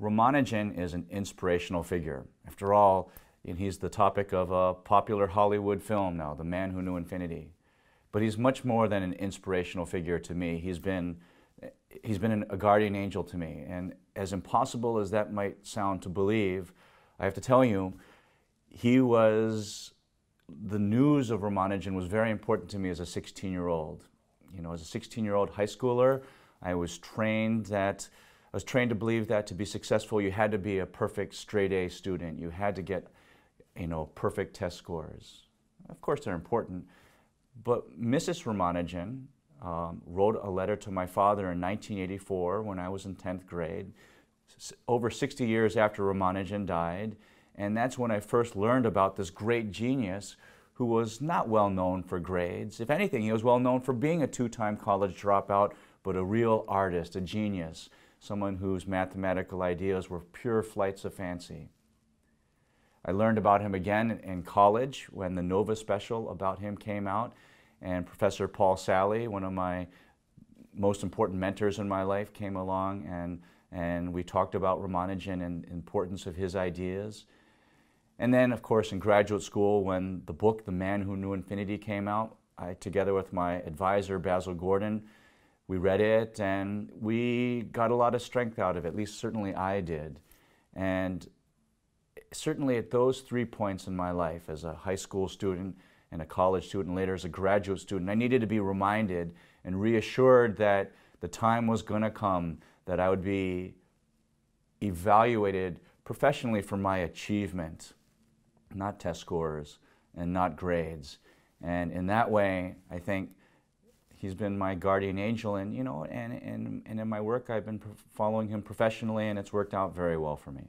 Ramanujan is an inspirational figure. After all, he's the topic of a popular Hollywood film now, The Man Who Knew Infinity. But he's much more than an inspirational figure to me. He's been, he's been a guardian angel to me. And as impossible as that might sound to believe, I have to tell you, he was, the news of Ramanujan was very important to me as a 16-year-old. You know, as a 16-year-old high schooler, I was trained that I was trained to believe that to be successful, you had to be a perfect straight A student. You had to get, you know, perfect test scores. Of course, they're important. But Mrs. Ramanujan um, wrote a letter to my father in 1984 when I was in 10th grade, over 60 years after Ramanujan died. And that's when I first learned about this great genius who was not well known for grades. If anything, he was well known for being a two-time college dropout, but a real artist, a genius someone whose mathematical ideas were pure flights of fancy. I learned about him again in college when the Nova special about him came out, and Professor Paul Sally, one of my most important mentors in my life, came along and, and we talked about Ramanujan and importance of his ideas. And then, of course, in graduate school, when the book, The Man Who Knew Infinity, came out, I, together with my advisor, Basil Gordon, we read it and we got a lot of strength out of it, at least certainly I did. And certainly at those three points in my life, as a high school student and a college student, later as a graduate student, I needed to be reminded and reassured that the time was going to come that I would be evaluated professionally for my achievement, not test scores and not grades. And in that way, I think he's been my guardian angel and you know and, and, and in my work I've been following him professionally and it's worked out very well for me.